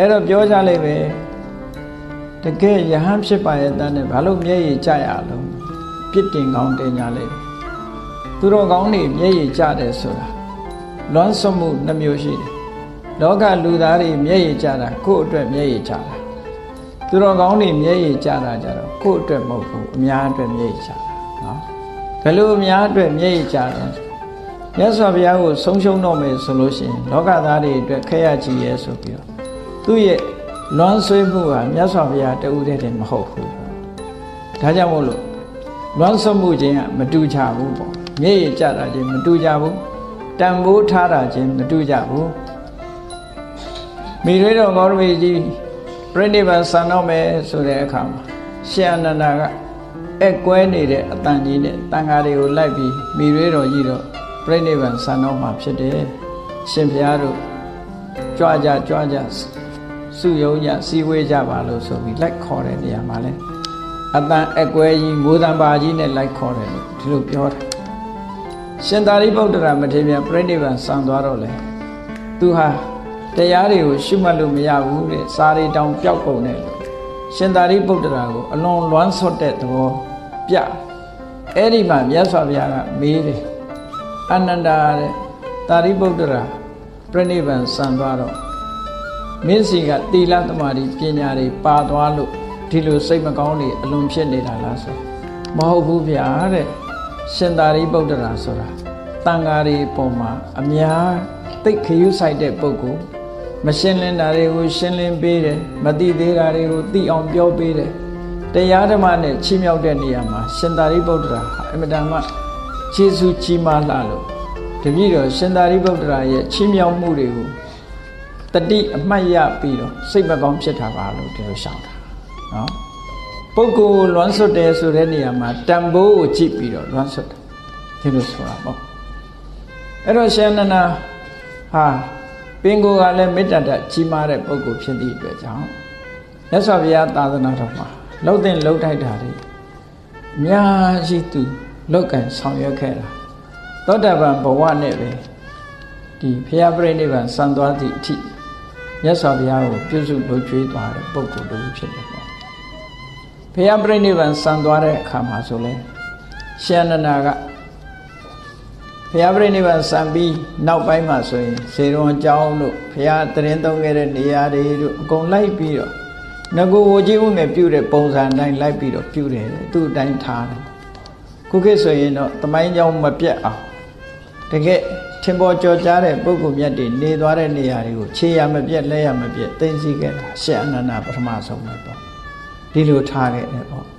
အဲ့တော့ပြောကြလိုက်ပဲတကယ်ယဟန်ဖြစ်ပါရဲ့တန်းနဲ့ဘာလို့မျက်ရည်ကျရလုံးပြစ်တင်ကောင်းတင်ကြလိုက်သူတော်ကောင်းတွေမျက်ရည်ကျတယ်ဆိုတာလွမ်းဆွမှုနှမျိုးရှိတယ်လောကလူသားတွေမျက်ရည်ကျတာကိုယ့်အတွက်မျက်ရည်ကျတာသူတော်ကောင်းတွေမျက်ရည်ကျတာကြတော့ကိုယ့်အတွက်မဟုတ်ဘူးအများအတွက်မျက်ရည်ကျတာနော်ဘယ်လိုအများအတွက်မျက်ရည်ကျတယ်မြတ်စွာဘုရားကိုဆုံးရှုံးတော့မယ်ဆိုလို့ရှိရင်လောကသားတွေအတွက်ခက်ရကြည်ရဲဆိုပြီးတော့ သူ့ရဲ့လွမ်းဆွေးမှုဟာမြတ်စွာဘုရားတဦးတည်းတည်းမဟုတ်ဘူးဒါကြောင့်မို့လို့လွမ်းဆွမှုချင်းကမတူကြဘူးပေါ့မျက်ရည်ကျတာချင်းမတူကြဘူးတန်ဖိုးထားတာချင်းမတူကြဘူးမိရွေးတော်ဂေါရမီကြီးပြိဋိဘံဆန်တော့မယ်ဆိုတဲ့အခါမှာရှင်အနန္ဒာကအက်ကွဲနေတဲ့အတန်ကြီးနဲ့တန်ဃာတွေကိုလိုက်ပြီးမိရွေးတော်ကြီးတော့ပြိဋိဘံဆန်တော့မှာဖြစ်တယ်ရှင်ဘုရားတို့ကြွားကြကြွားကြ စုယုံကြစီဝေးကြပါလို့ဆိုပြီးလိုက်ခေါ်တဲ့နေရာမှာလဲအတန်အကွဲကြီးမိုးတံပါကြီးနဲ့လိုက်ခေါ်တယ်လို့ဒီလိုပြောတာရှင်သာရိပုတ္တရာမထေရမြတ်ပြိဋိဘံဆံသွားတော့လေသူဟာတရားတွေကိုရှုမှတ်လို့မရဘူးတဲ့စာရီတောင်ပျောက်ကုန်တယ်လို့ရှင်သာရိပုတ္တရာကိုအလွန်လွမ်းဆွတ်တဲ့သဘောပြအဲ့ဒီမှာမြတ်စွာဘုရားကမေးတယ်အနန္ဒာတဲ့သာရိပုတ္တရာပြိဋိဘံဆံသွားတော့ မင်းစီကတီလသမာဓိပညာတွေပါသွားလို့ဒီလိုစိတ်မကောင်းတွေအလွန်ဖြစ်နေတာလားဆိုမဟုတ်ဘူးဗျာတဲ့ရှင်သာရိပုတ္တရာဆိုတာတန်ဃာတွေပုံမှာအများသိခရုဆိုင်တဲ့ပုဂ္ဂိုလ်မရှင်းလင်းတာတွေကိုရှင်းလင်းပေးတယ်မသိသေးတာတွေကိုသိအောင်ပြောပေးတယ်တရားဓမ္မနဲ့ချီးမြှောက်တဲ့နေရာမှာရှင်သာရိပုတ္တရာအမြဲတမ်းခြေဆုကြီးမားလှလို့တပည့်တော်ရှင်သာရိပုတ္တရာရဲ့ချီးမြှောက်မှုတွေကို တတိအမှတ်ရပြီးတော့စိတ်မကောင်းဖြစ်တာပါလို့ဒီလိုရှောင်တာနော်ပုဂ္ဂိုလ်လွမ်းဆွတ်တယ်ဆိုတဲ့နေရာမှာတန်ဖိုးကိုကြည့်ပြီးတော့လွမ်းဆွတ်တယ်ဒီလိုဆိုတာပေါ့အဲ့တော့ရှင်နန္ဒာဟာပင်ကိုယ်ကလည်းမေတ္တာတကြီးမားတဲ့ပုဂ္ဂိုလ်ဖြစ်သည့်အတွက်ကြောင့်မြတ်စွာဘုရားသာသနာတော်မှာလှုပ်တဲ့လှုပ်ထိုက်တာတွေအများကြီးသူလောက်ကံဆောင်ရွက်ခဲ့တာသောတာပန်ဘဝနဲ့ပဲဒီဘုရားပြိဋိဘံစံသွားသည့်အထိ မြတ်စွာဘုရားကိုပြုစုလုပ်ကျွေးသွားတဲ့ပုဂ္ဂိုလ်တူဖြစ်တယ်ပေါ့ဘုရားပြိဋိဘံစံသွားတဲ့အခါမှာဆိုလဲရှင်နန္ဒာကဘုရားပြိဋိဘံစံပြီးနောက်ပိုင်းမှာဆိုရင်ဇေရွန်ကျောင်းတို့ဘုရားတရင်သုံးခဲ့တဲ့နေရာတွေတို့အကုန်လိုက်ပြီးတော့ငကိုဝကြီးဦးနဲ့ပြုတဲ့ပုံစံတိုင်းလိုက်ပြီးတော့ပြုတယ်သူ့အတိုင်းထားတယ်ခုခေတ်ဆိုရင်တော့တမိုင်းကျောင်းမပြတ်အောင်တကယ်ထ င်ပေါ်ကြော်ကြားတဲ့ပုဂ္ဂိုလ်မြတ်တွေနေသွားတဲ့နေရာတွေကိုခြေရမပြက်လက်ရမပြက်သိသိခဲ့တာရှေ့အနန္ဒပထမဆုံးပဲပေါ့ဒီလိုထားခဲ့တယ်ပေါ့